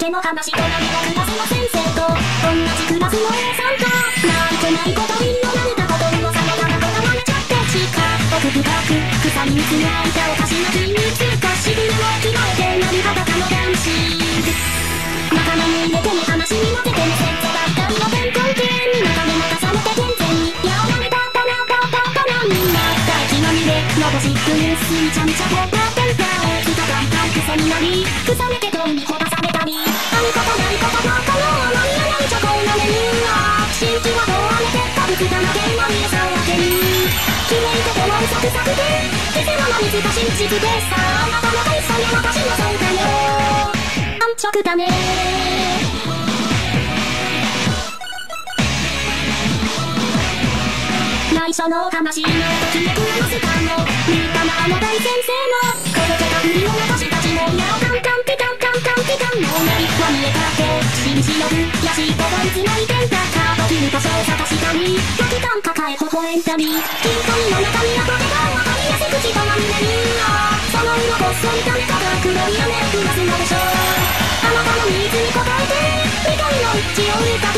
けの話と何もクラスの先生と同じクラスの A さんとなんてないことに乗られたことにもさまざまこだわっちゃってしか奥深く鎖につないたおかしな秘密腰ビルを着替えて何裸の男子仲間に入れてね話に混ぜてね先生ばっかりの転校系に中でも重ねて全然にやられたかなたったったなみんな大気のみでのぼしくゆすみちゃみちゃほったテンパー人がいたい癖になり腐れてどう規はどうあれてたぶつだなけの見えそうけに綺麗でともサクサクで季節の水が真実でさああなたの大好き私もそうだよ安直だね。内緒の話の時めくらせたの見たまの大先生の。この手が振りの私たちもいやカンカンピカンカンカンピカンもうないは見えたって。紳士の具やしこぼいつないでんだ。か時に場所を探したり泣き感抱え微笑んだり金髪の中身はこれが分かりやすく口とまみれるわその色こっそり垂れたが黒い雨降らすのでしょうあなたのニーズに応えて緑の位置を追いかけ